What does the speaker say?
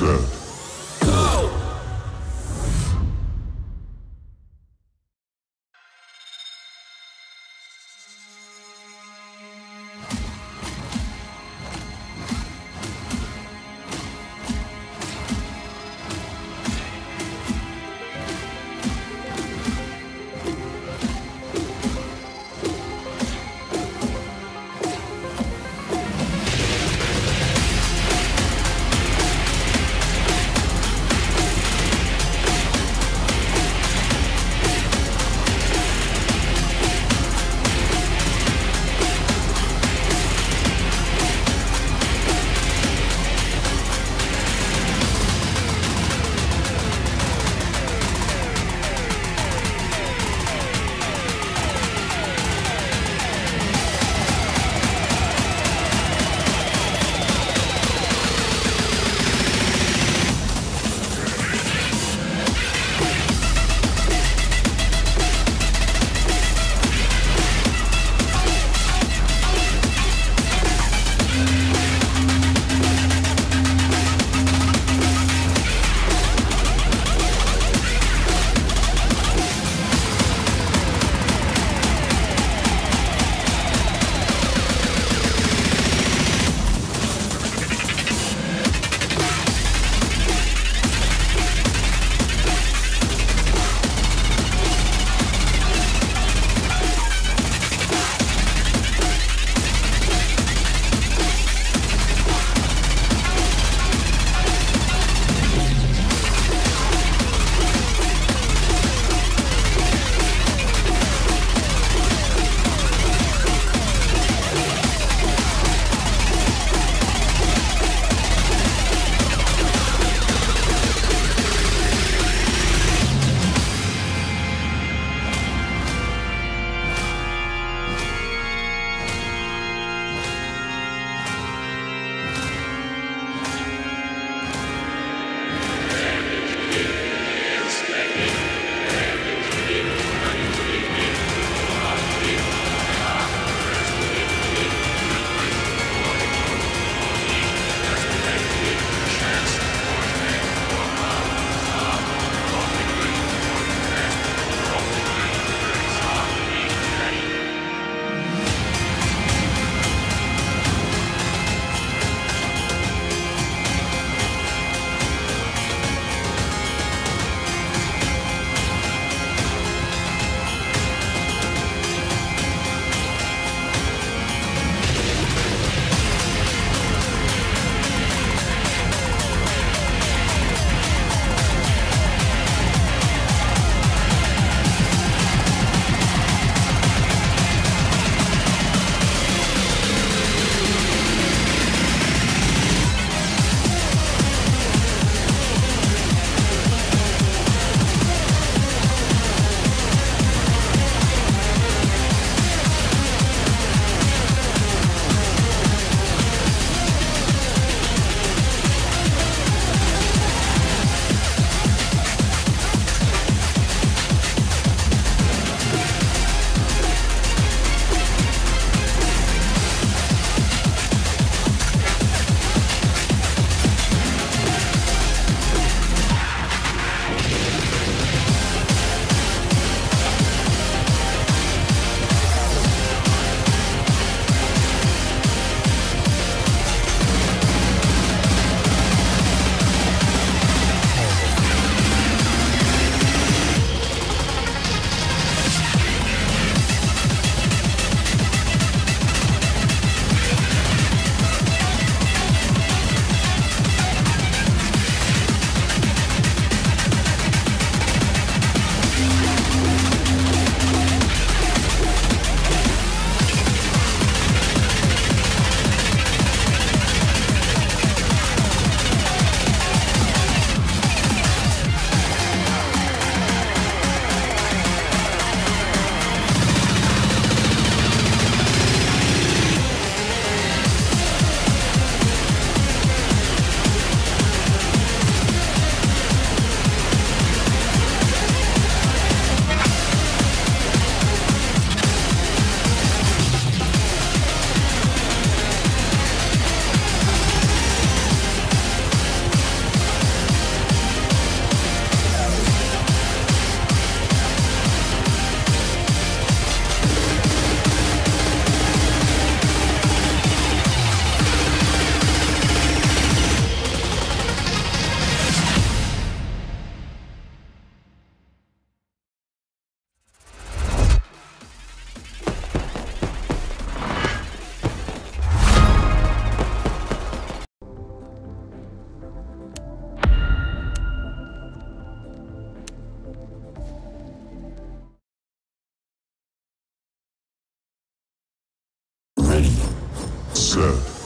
set. Said.